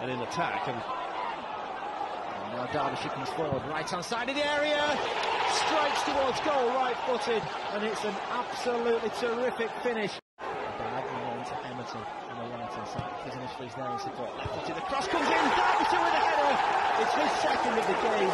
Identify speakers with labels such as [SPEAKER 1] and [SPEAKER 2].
[SPEAKER 1] and in attack. And,
[SPEAKER 2] and now Derbyshire comes forward, right hand side of the area, strikes towards goal, right footed, and it's an absolutely terrific finish. Diagonal into Emerton on the right hand side. He's initially there in support, left footed, the cross comes in, Derbyshire with a header. It's his second of the game.